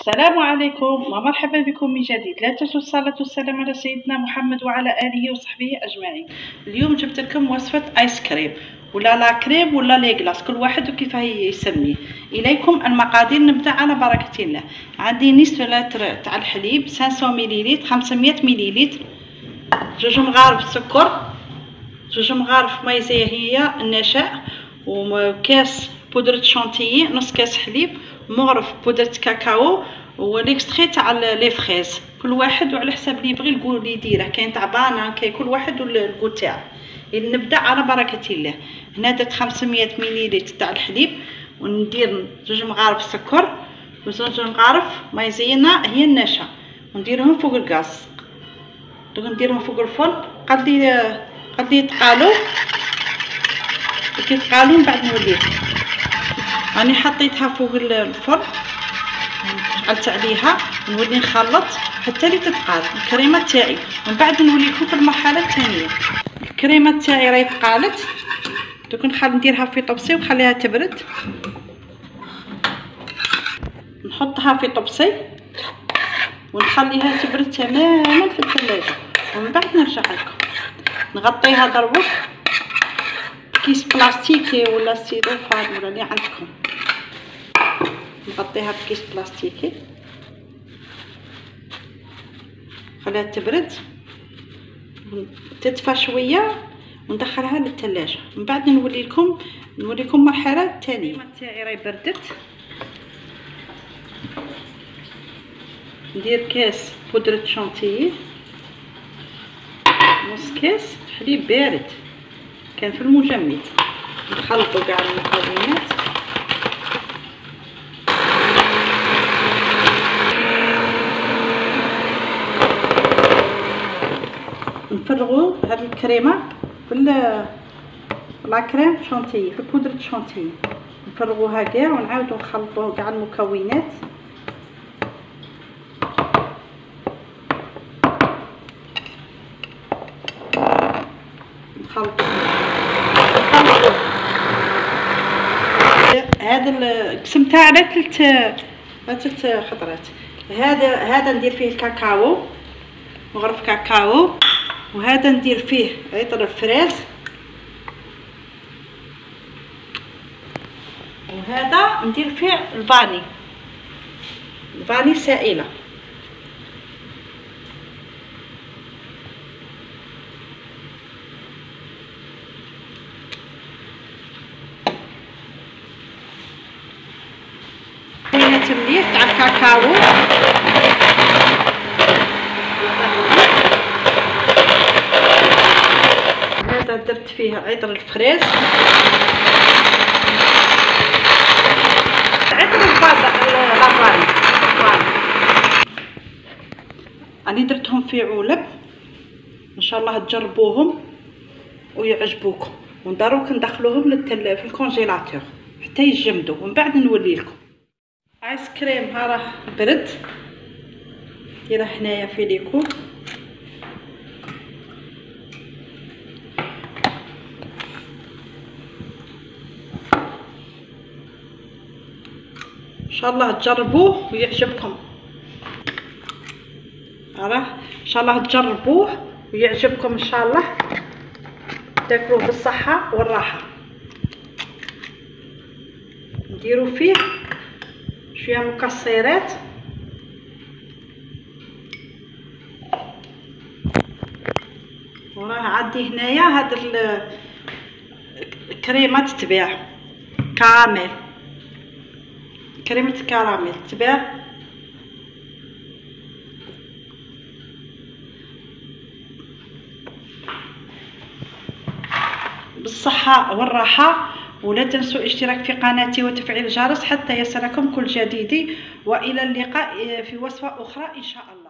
السلام عليكم ومرحبا بكم من جديد. لا تنسوا الصلاة والسلام على سيدنا محمد وعلى آله وصحبه أجمعين. اليوم جبت لكم وصفة آيس كريم. ولا la crème ولا les glaces كل واحد وكيف يسميه. إليكم المقادير نبدأ على بركة الله. عندي نصف لتر تاع الحليب 500 مليلتر 500 مليلتر. جوج مغارف سكر. جوج مغارف مايزينا هي النشاء وكاس بودرة شانتيي نص كاس حليب. مغرف بودرة كاكاو و l'extrait تاع les fraises كل واحد وعلى حساب اللي يبغي le goût اللي يديره. كاين تاع banane كاين كل واحد و le goût تاعه. نبدأ على بركة الله. هنا درت 500 مليلتر تاع الحليب وندير زوج مغارف سكر وزوج مغارف مايزينا هي النشا. ونديرهم فوق الغاز. دوك نديرهم فوق الفرن. قد لي قد لي يتقالوا. كي يتقالوا من بعد نوليهم راني حطيتها فوق الفرن شعلت عليها نولي نخلط حتى لي تتقال الكريمة تاعي ومن بعد نوليكم في المرحلة الثانية. الكريمة تاعي راهي تقالت. دوك نخلي نديرها في طبسي ونخليها تبرد. نحطها في طبسي ونخليها تبرد تماما في الثلاجة. ومن بعد نرجع لكم. نغطيها دروك كيس بلاستيكي ولا سيلوفان ولا اللي عندكم نغطيها بكيس بلاستيكي خليها تبرد تدفى شوية وندخلها للثلاجه من بعد نولي لكم نولي لكم المرحله الثانية تاعي راهي بردت ندير كاس بودره شانتيي نص كاس حليب بارد كان في المجمد. نخلطوا كاع المكونات نفرغوا هاد الكريمة في لا كريم شونتي في بودرة شونتي نفرغوها كاع ونعاودو نخلطوا كاع المكونات. نخلطوا هذا القسم تاعنا ثلاث ثلاث خطرات. هذا هذا ندير فيه الكاكاو مغرف كاكاو وهذا ندير فيه عطر الفراز وهذا ندير فيه الفاني. الفاني سائلة. مليح تاع الكاكاو هذا درت فيه عطر الفريز عطر البازا راني درتهم في علب ان شاء الله تجربوهم ويعجبوكم ودروك ندخلوهم للتل... في الكونجيلاتور حتى يتجمدوا ومن بعد نولي لكم ايس كريم ها راه برد ديره هنايا في ليكو ان شاء الله تجربوه ويعجبكم راه ان شاء الله تجربوه ويعجبكم ان شاء الله تاكلوه بالصحه والراحه نديرو فيه شوية مكسرات وراه عندي هنايا هاد الكريمه تتباع كراميل كريمه كراميل تتباع بالصحه والراحه ولا تنسوا الاشتراك في قناتي وتفعيل الجرس حتى يصلكم كل جديد وإلى اللقاء في وصفة أخرى إن شاء الله.